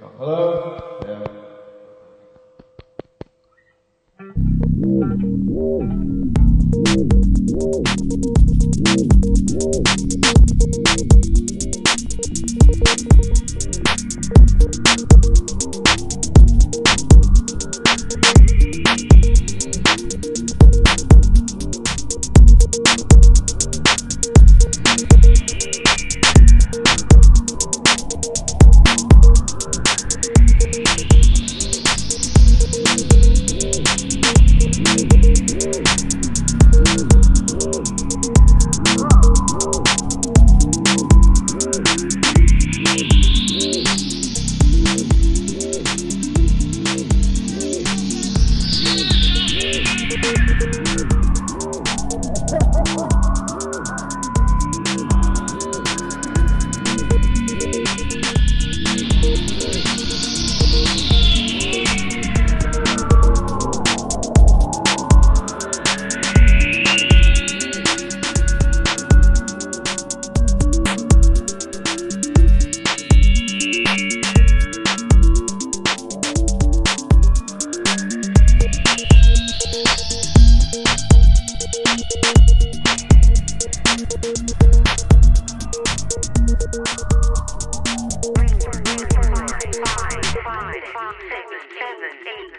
Hello? Yeah. Bye. Five, five, six, seven, eight,